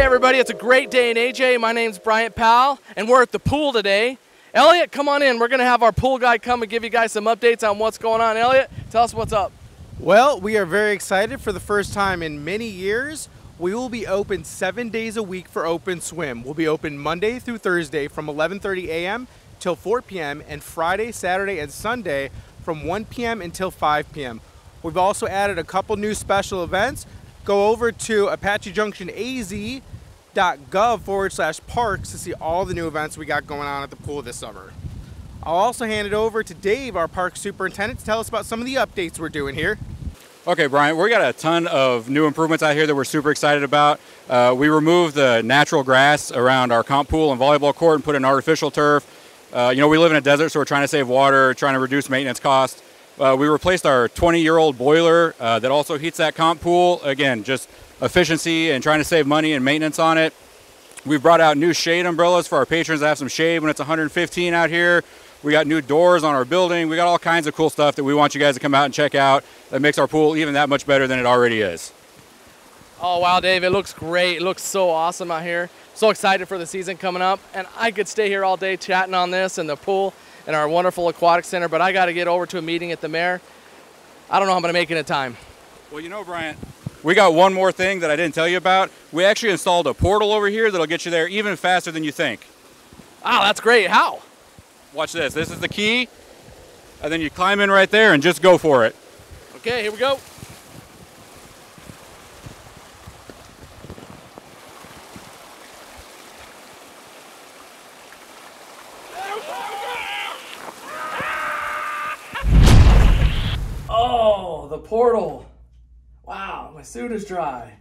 everybody, it's a great day in AJ. My name's Bryant Powell, and we're at the pool today. Elliot, come on in. We're going to have our pool guy come and give you guys some updates on what's going on. Elliot, tell us what's up. Well, we are very excited for the first time in many years. We will be open seven days a week for Open Swim. We'll be open Monday through Thursday from 11:30 a.m. till 4 p.m. and Friday, Saturday, and Sunday from 1 p.m. until 5 p.m. We've also added a couple new special events. Go over to Apache Junction AZ gov forward slash parks to see all the new events we got going on at the pool this summer. I'll also hand it over to Dave, our park superintendent, to tell us about some of the updates we're doing here. Okay, Brian, we got a ton of new improvements out here that we're super excited about. Uh, we removed the natural grass around our comp pool and volleyball court and put in artificial turf. Uh, you know, we live in a desert, so we're trying to save water, trying to reduce maintenance costs. Uh, we replaced our 20-year-old boiler uh, that also heats that comp pool. Again, just efficiency and trying to save money and maintenance on it. We've brought out new shade umbrellas for our patrons to have some shade when it's 115 out here. We got new doors on our building. We got all kinds of cool stuff that we want you guys to come out and check out that makes our pool even that much better than it already is. Oh, wow, Dave, it looks great. It looks so awesome out here. So excited for the season coming up. And I could stay here all day chatting on this and the pool and our wonderful aquatic center, but I got to get over to a meeting at the mayor. I don't know how I'm going to make it in time. Well, you know, Bryant, we got one more thing that I didn't tell you about. We actually installed a portal over here that'll get you there even faster than you think. Wow, that's great. How? Watch this. This is the key. And then you climb in right there and just go for it. Okay, here we go. Oh, the portal. Wow, my suit is dry.